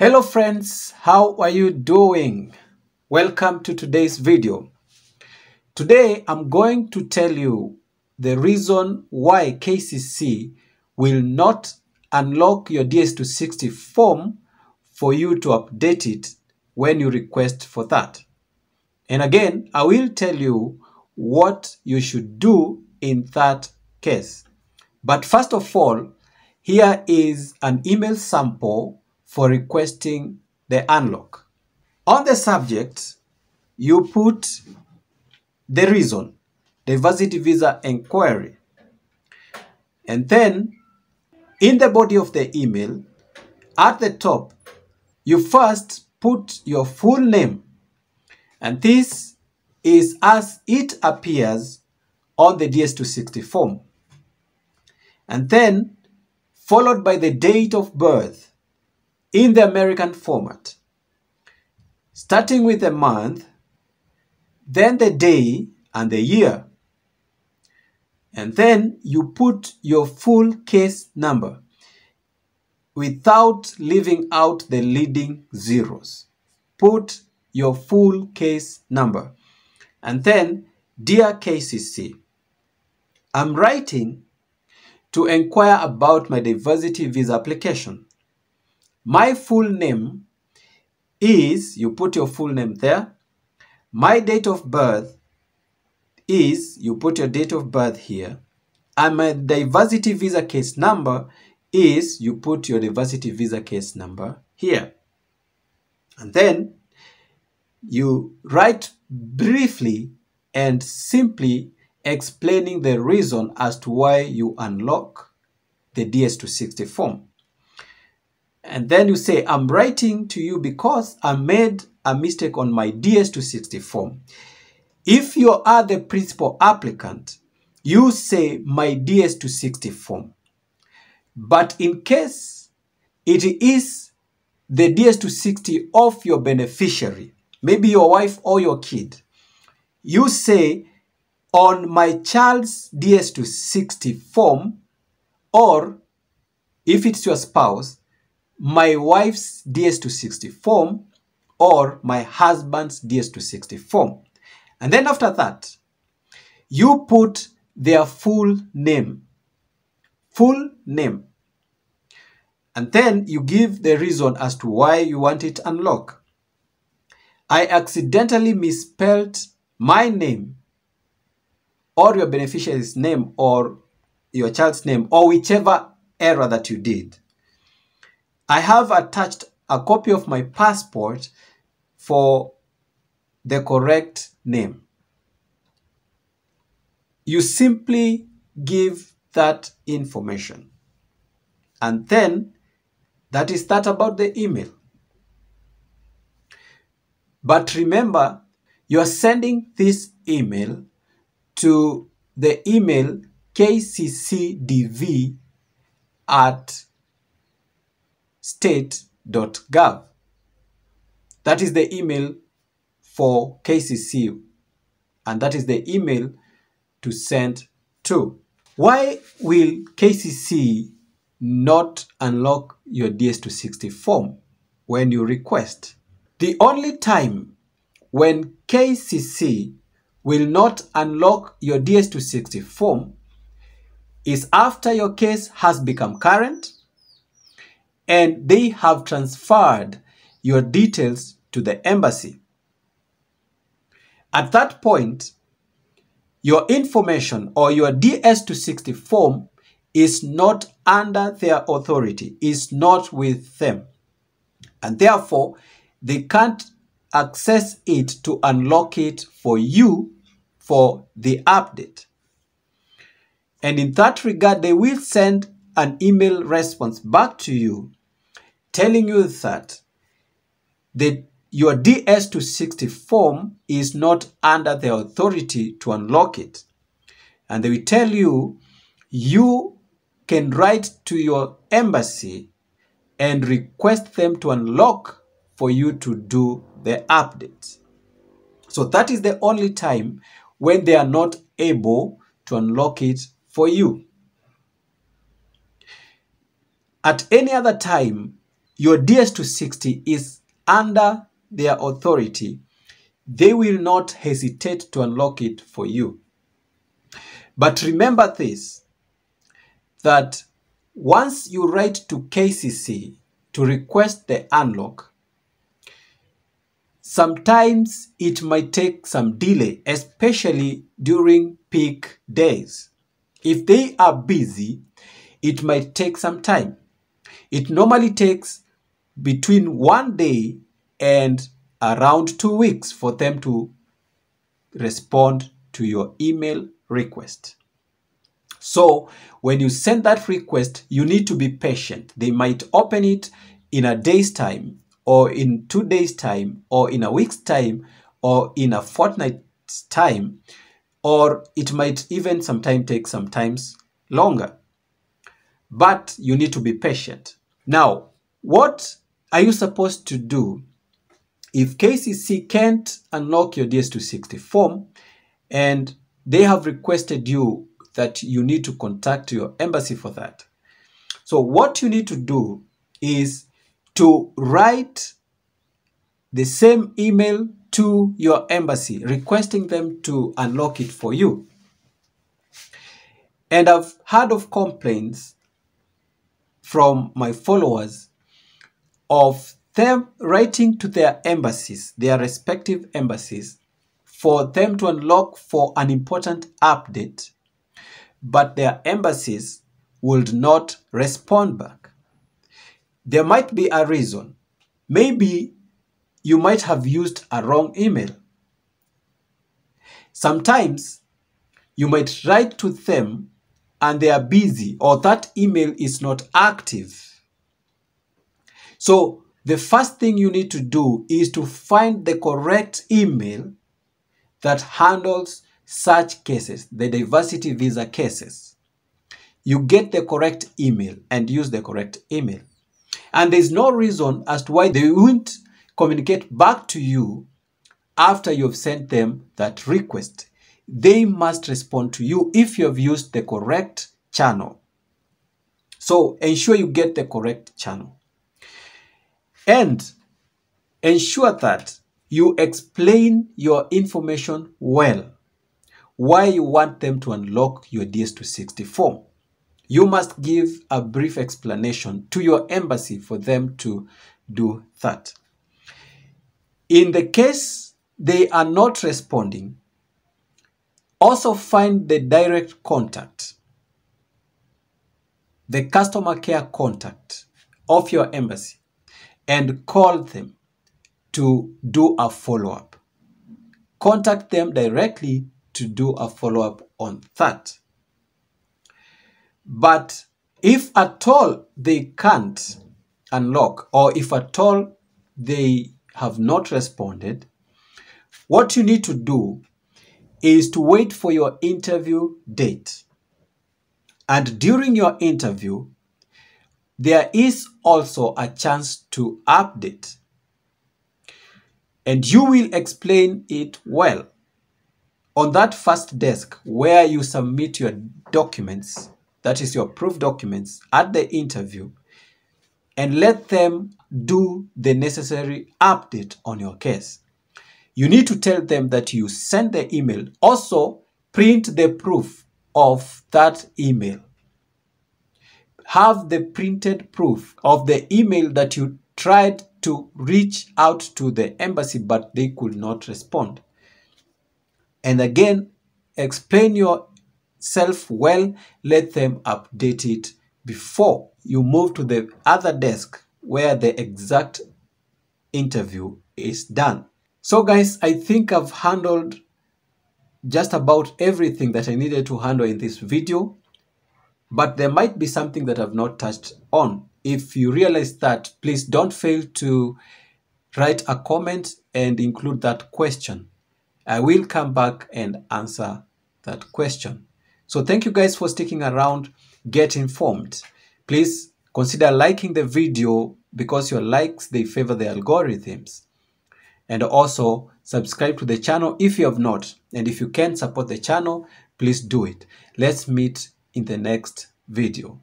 Hello friends, how are you doing? Welcome to today's video. Today I'm going to tell you the reason why KCC will not unlock your DS260 form for you to update it when you request for that. And again, I will tell you what you should do in that case. But first of all, here is an email sample for requesting the unlock. On the subject, you put the reason, diversity visa inquiry. And then in the body of the email, at the top, you first put your full name. And this is as it appears on the DS260 form. And then followed by the date of birth in the American format. Starting with the month, then the day and the year. And then you put your full case number without leaving out the leading zeros. Put your full case number. And then, Dear KCC, I'm writing to inquire about my diversity visa application. My full name is, you put your full name there. My date of birth is, you put your date of birth here. And my diversity visa case number is, you put your diversity visa case number here. And then you write briefly and simply explaining the reason as to why you unlock the DS260 form. And then you say, I'm writing to you because I made a mistake on my DS260 form. If you are the principal applicant, you say my DS260 form. But in case it is the DS260 of your beneficiary, maybe your wife or your kid, you say on my child's DS260 form, or if it's your spouse, my wife's DS260 form, or my husband's DS260 form. And then after that, you put their full name. Full name. And then you give the reason as to why you want it unlocked. I accidentally misspelled my name or your beneficiary's name or your child's name or whichever error that you did. I have attached a copy of my passport for the correct name. You simply give that information. And then that is that about the email. But remember, you are sending this email to the email kccdv at state.gov. That is the email for KCC, and that is the email to send to. Why will KCC not unlock your DS260 form when you request? The only time when KCC will not unlock your DS260 form is after your case has become current and they have transferred your details to the embassy. At that point, your information or your DS260 form is not under their authority, is not with them. And therefore, they can't access it to unlock it for you for the update. And in that regard, they will send an email response back to you telling you that the, your DS260 form is not under the authority to unlock it. And they will tell you you can write to your embassy and request them to unlock for you to do the update. So that is the only time when they are not able to unlock it for you. At any other time, your DS260 is under their authority, they will not hesitate to unlock it for you. But remember this that once you write to KCC to request the unlock, sometimes it might take some delay, especially during peak days. If they are busy, it might take some time. It normally takes between one day and around two weeks for them to respond to your email request. So when you send that request, you need to be patient. They might open it in a day's time or in two days time or in a week's time or in a fortnight's time or it might even sometimes take sometimes longer. But you need to be patient. Now, what are you supposed to do if KCC can't unlock your DS260 form and they have requested you that you need to contact your embassy for that? So what you need to do is to write the same email to your embassy requesting them to unlock it for you. And I've heard of complaints from my followers of them writing to their embassies, their respective embassies, for them to unlock for an important update, but their embassies would not respond back. There might be a reason. Maybe you might have used a wrong email. Sometimes you might write to them and they are busy or that email is not active. So the first thing you need to do is to find the correct email that handles such cases, the diversity visa cases. You get the correct email and use the correct email. And there's no reason as to why they won't communicate back to you after you've sent them that request. They must respond to you if you have used the correct channel. So ensure you get the correct channel. And ensure that you explain your information well. Why you want them to unlock your DS260 form. You must give a brief explanation to your embassy for them to do that. In the case they are not responding, also find the direct contact, the customer care contact of your embassy and call them to do a follow up. Contact them directly to do a follow up on that. But if at all they can't unlock, or if at all they have not responded, what you need to do is to wait for your interview date. And during your interview, there is also a chance to update. And you will explain it well. On that first desk where you submit your documents, that is your proof documents at the interview, and let them do the necessary update on your case. You need to tell them that you sent the email. Also, print the proof of that email have the printed proof of the email that you tried to reach out to the embassy but they could not respond. And again, explain yourself well, let them update it before you move to the other desk where the exact interview is done. So guys, I think I've handled just about everything that I needed to handle in this video but there might be something that I've not touched on. If you realize that, please don't fail to write a comment and include that question. I will come back and answer that question. So thank you guys for sticking around. Get informed. Please consider liking the video because your likes, they favor the algorithms. And also subscribe to the channel if you have not. And if you can support the channel, please do it. Let's meet in the next video.